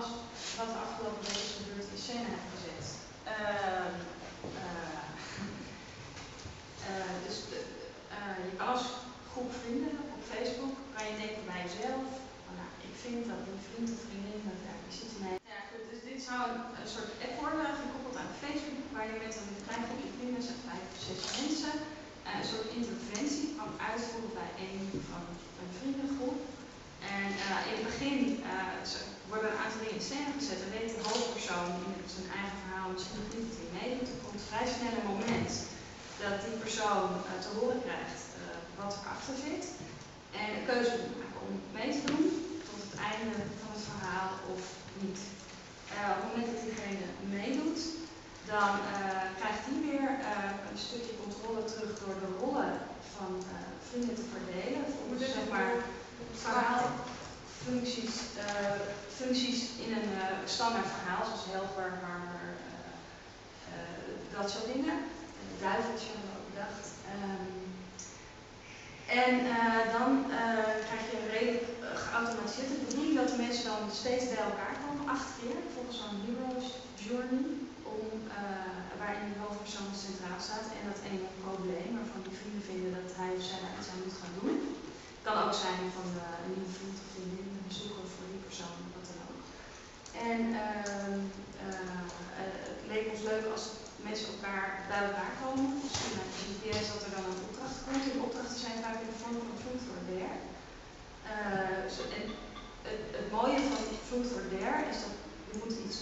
wat de afgelopen week is gebeurd in scène gezet. Eh, eh, dus eh, je als groep vrienden op Facebook, kan je denken bij jezelf, van, nou, ik vind dat die vriend of vriendin, dat, ja, die zit ermee. Ja, goed, dus dit zou een, een soort app worden, gekoppeld aan Facebook, waar je met een klein groepje vrienden, zo'n vijf of zes mensen, een soort interventie kan uitvoeren bij een van een vriendengroep. En uh, in het begin uh, worden een aantal dingen in scène gezet. Dan weet de hoofdpersoon in zijn eigen verhaal misschien nog niet dat hij meedoet. Er komt vrij snel een moment dat die persoon uh, te horen krijgt wat erachter zit. En een keuze moet maken om mee te doen tot het einde van het verhaal of niet. op het moment dat diegene meedoet, dan krijgt hij weer een stukje controle terug door de rollen van vrienden te verdelen. Volgens zeg maar verhaal, functies, uh, functies in een uh, standaard verhaal, zoals helper, harmer, uh, dat soort dingen. Duiveltje hebben we ook bedacht. Um, en dan krijg je een redelijk geautomatiseerd. De bedoeling dat de mensen dan steeds bij elkaar komen, acht keer, volgens zo'n hero's journey, om, waarin de hoofdpersoon centraal staat en dat ene probleem waarvan die vrienden vinden dat hij of zij daar iets aan moet gaan doen. Kan ook zijn van uh, een nieuwe vriend of vriendin bezoeken voor die persoon, wat dan ook. En uh, uh, het leek ons leuk als mensen elkaar bij elkaar komen. Misschien met GPS dat er dan een opdracht komt. En opdrachten zijn vaak in de vorm van food for dare. en het, het, mooie van food for dare is dat je moet iets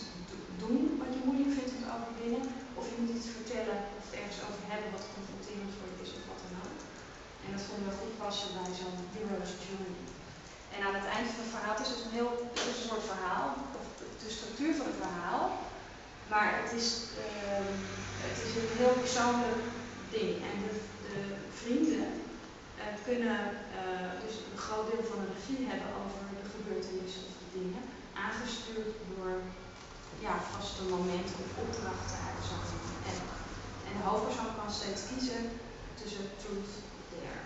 doen wat je moeilijk vindt om te overwinnen. Of je moet iets vertellen of ergens over hebben wat confronterend voor je is of wat dan ook. En dat vonden we goed passen bij zo'n hero's journey. En aan het eind van het verhaal, het is dus een heel, het is een soort verhaal, de structuur van het verhaal, maar het is, uh, het is een heel persoonlijk ding. En de, de vrienden uh, kunnen uh, dus een groot deel van de regie hebben over de gebeurtenissen of de dingen, aangestuurd door ja, vaste momenten of opdrachten uit zo'n app. En de hoofdpersoon kan steeds kiezen tussen truth there.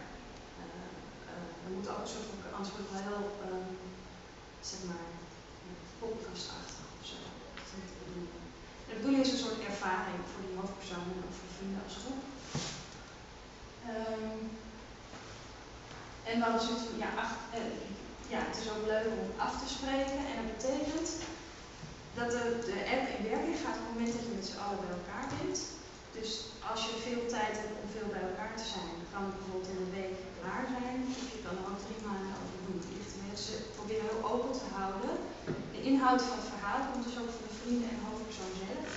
Uh, er moet ook een soort van, anders wel heel, uh, zeg maar, podcastachtig of zo. Dat is niet bedoeling. De bedoeling is een soort voor die hoofdpersoon en ook voor vrienden als groep. Um, en dan is het, ja, uh, ja, het is ook leuk om af te spreken en dat betekent dat de, de app in werking gaat op het moment dat je met z'n allen bij elkaar bent. Dus als je veel tijd hebt om veel bij elkaar te zijn, kan het bijvoorbeeld in een week klaar zijn. Of je kan er ook drie maanden over doen. Ze proberen heel open te houden. De inhoud van het verhaal komt dus ook van de vrienden en hoofdpersoon zelf.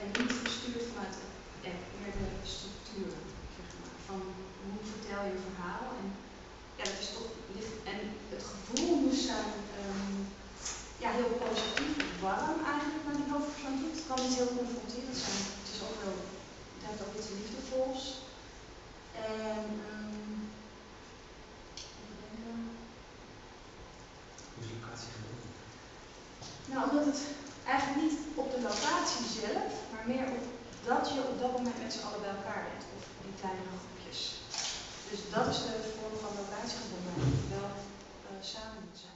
En niet gestuurd vanuit de app, meer de structuur. Zeg maar. Van hoe vertel je verhaal. En ja, dat is toch En het gevoel moest zijn um, ja, heel positief, warm eigenlijk naar die hoofdpersoon toe. Het kan niet heel confronterend zijn. Het is ook wel het heeft ook iets liefdevols. En um, Hoe is locatie? Nou, omdat het eigenlijk niet op de locatie zelf, maar meer op dat je op dat moment met z'n allen bij elkaar bent. Of in kleinere groepjes. Dus dat is de vorm van locatiegebondenheid. Wel uh, samen zijn.